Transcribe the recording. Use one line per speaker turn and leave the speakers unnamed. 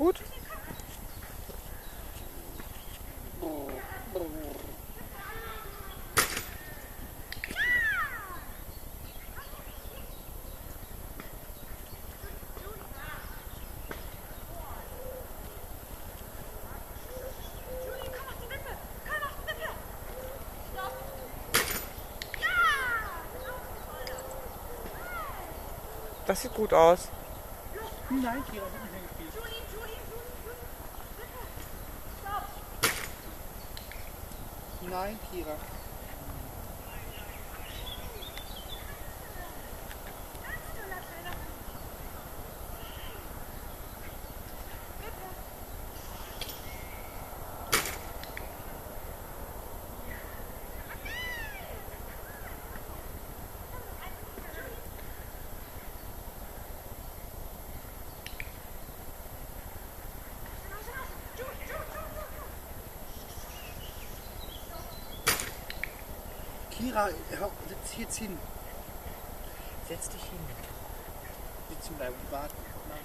gut? Das sieht gut aus.
Nein, Kira, Nein, Kira. Kira, dich jetzt hin. Setz dich hin. Sitzen bleiben, warten. Nein.